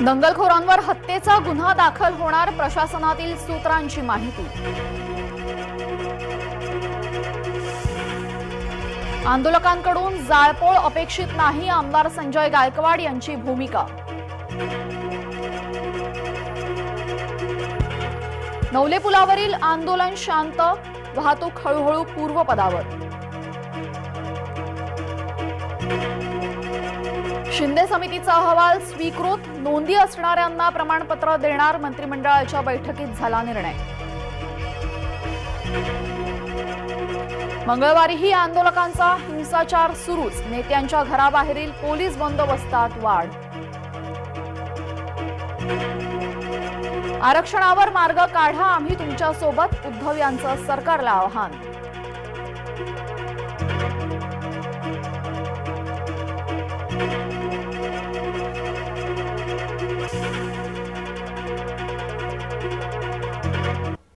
दंगलखोरांवर हत्येचा गुन्हा दाखल होणार प्रशासनातील सूत्रांची माहिती. आंदोलकांकडून जाळपोळ अपेक्षित नाही आमदार संजय गायकवाड यांची भूमिका. नवले पुलावरील आंदोलन शांत वाहतूक हळूहळू पूर्वपदावर. शिंदे समितीचा अहवाल स्वीकृत नोंदी असणाऱ्यांना प्रमाणपत्र देणार मंत्रिमंडळाच्या बैठकीत झाला निर्णय. मंगळवारीही आंदोलकांचा हिंसाचार सुरूच. नेत्यांच्या घराबाहेरील पोलीस बंदोबस्तात वाढ. आरक्षणावर मार्ग काढा आम्ही तुमच्यासोबत उद्धव यांचं सरकारला आवाहन.